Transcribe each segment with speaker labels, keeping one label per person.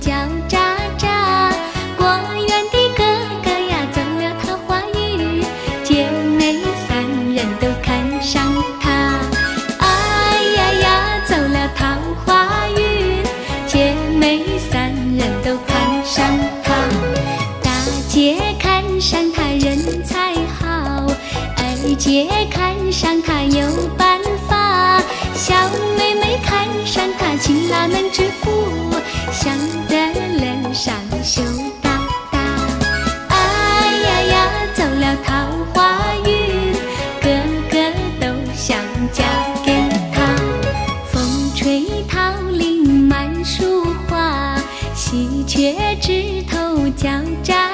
Speaker 1: 叫喳喳。果园的哥哥呀，走了桃花运，姐妹三人都看上他。哎呀呀，走了桃花运，姐妹三人都看上他。大姐看上他人才好，二姐看上他有办法，小妹妹看上他勤劳能致富，想得脸上羞答答。哎呀呀，走了桃花运，个个都想嫁给他。风吹桃林满树花，喜鹊枝头叫喳喳。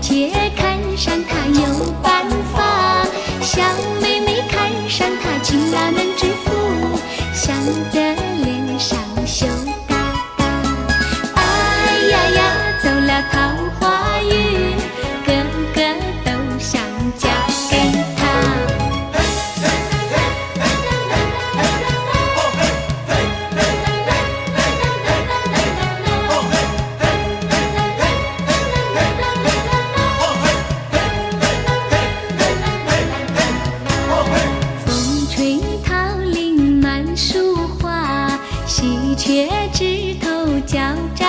Speaker 1: 姐看上他有办法小妹妹看上他勤劳能致富想得脸上羞答答。哎呀呀走了桃却枝头叫。